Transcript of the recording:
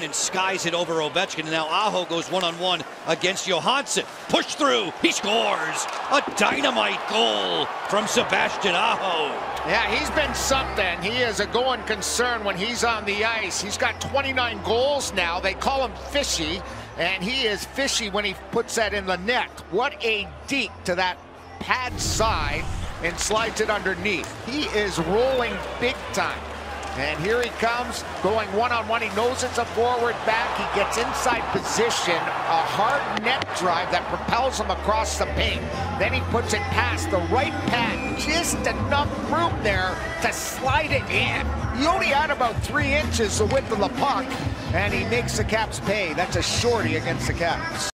and skies it over Ovechkin. And now Aho goes one-on-one -on -one against Johansson. Push through. He scores. A dynamite goal from Sebastian Aho. Yeah, he's been something. He is a going concern when he's on the ice. He's got 29 goals now. They call him fishy, and he is fishy when he puts that in the net. What a deke to that pad side and slides it underneath. He is rolling big time. And here he comes, going one-on-one. -on -one. He knows it's a forward back. He gets inside position, a hard net drive that propels him across the paint. Then he puts it past the right pad, just enough room there to slide it in. He only had about three inches the width of the puck, and he makes the Caps pay. That's a shorty against the Caps.